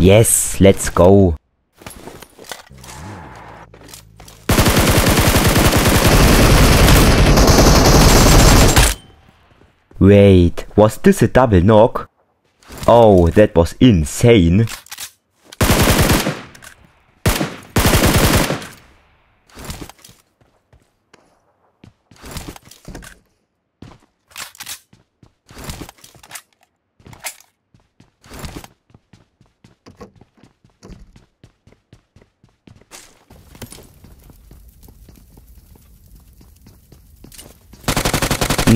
Yes, let's go. Wait, was this a double knock? Oh, that was insane.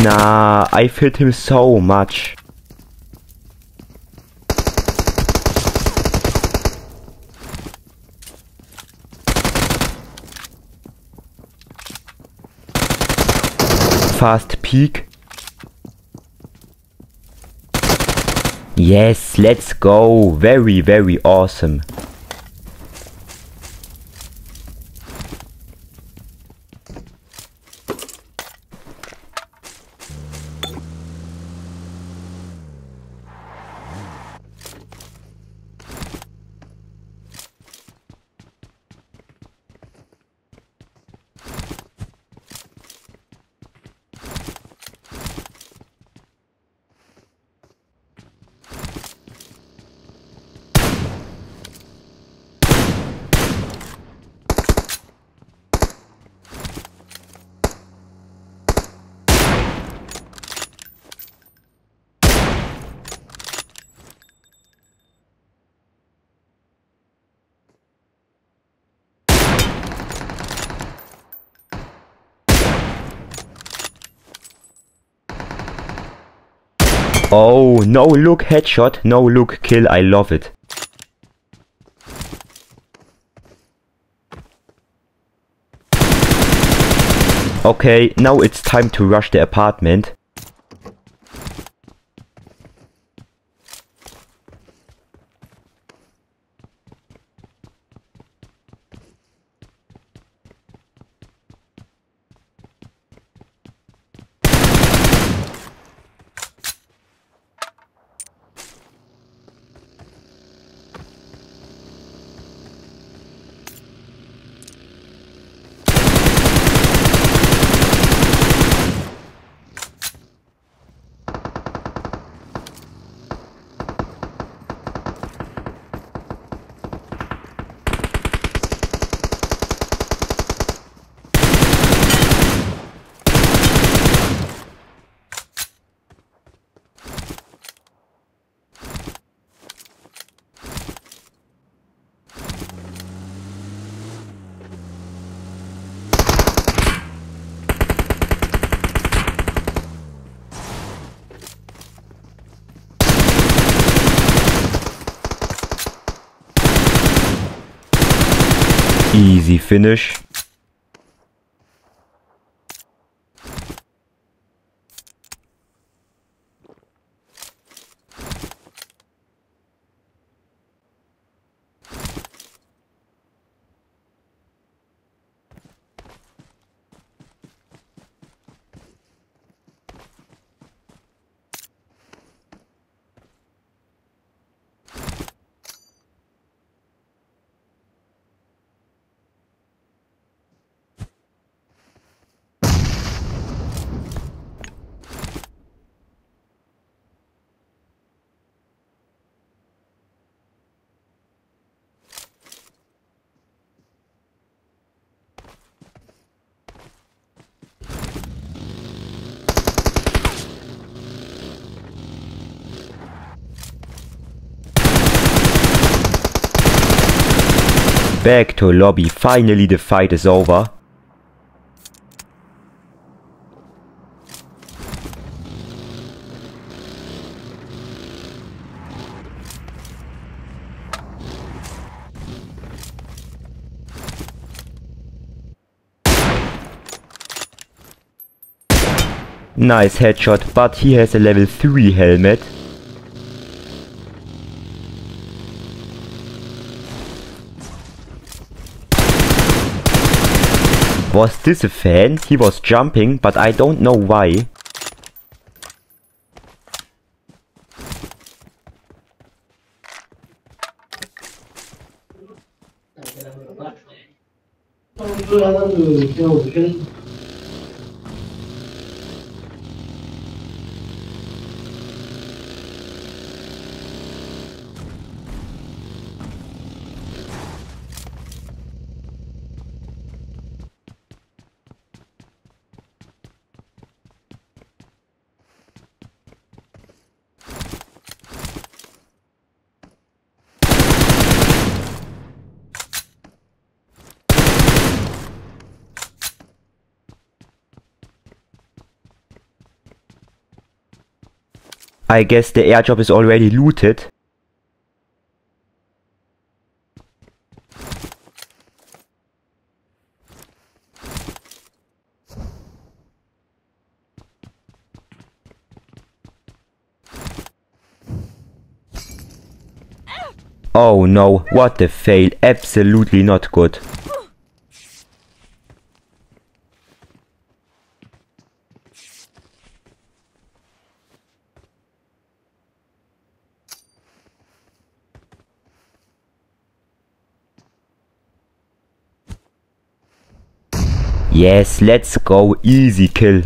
Nah, I've hit him so much. Fast peek. Yes, let's go. Very, very awesome. Oh, no look headshot, no look kill, I love it. Okay, now it's time to rush the apartment. Easy finish. Back to lobby, finally the fight is over. Nice headshot, but he has a level 3 helmet. Was this a fan? He was jumping, but I don't know why. I guess the airdrop is already looted. Oh no, what a fail, absolutely not good. Yes, let's go, easy kill.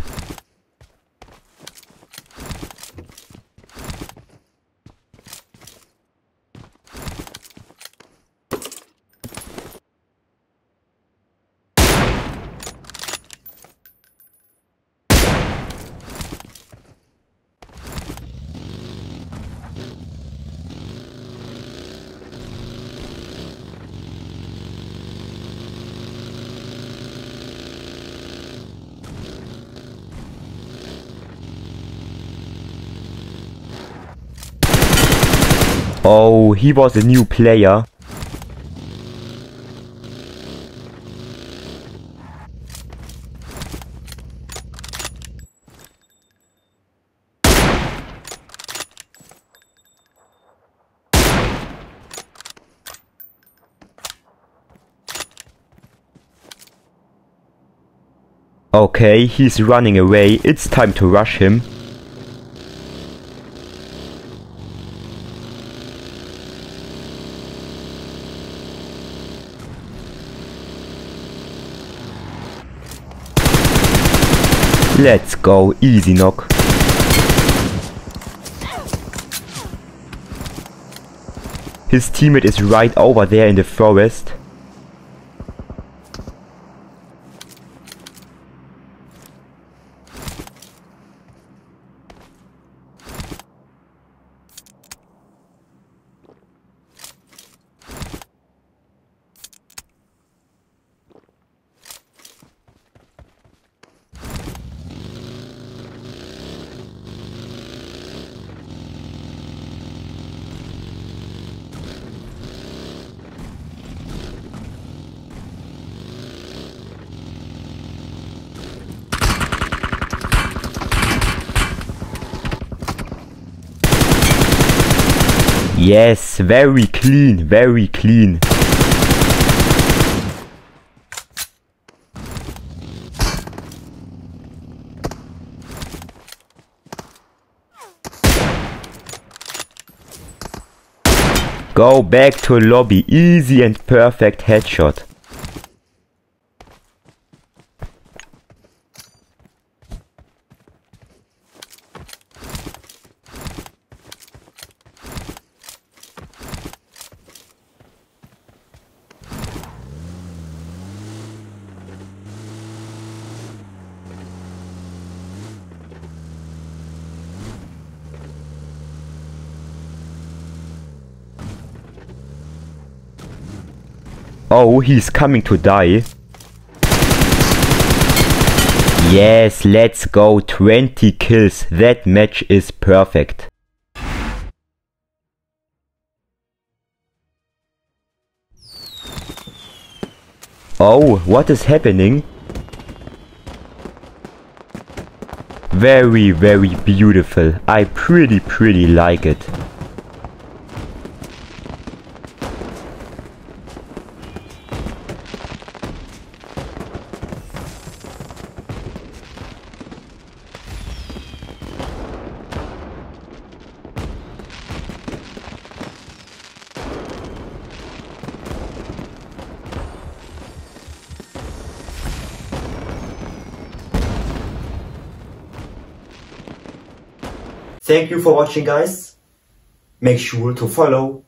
Oh, he was a new player. Okay, he's running away. It's time to rush him. Let's go, easy knock. His teammate is right over there in the forest. Yes, very clean, very clean. Go back to lobby, easy and perfect headshot. Oh, he's coming to die. Yes, let's go. 20 kills. That match is perfect. Oh, what is happening? Very, very beautiful. I pretty, pretty like it. Thank you for watching guys. Make sure to follow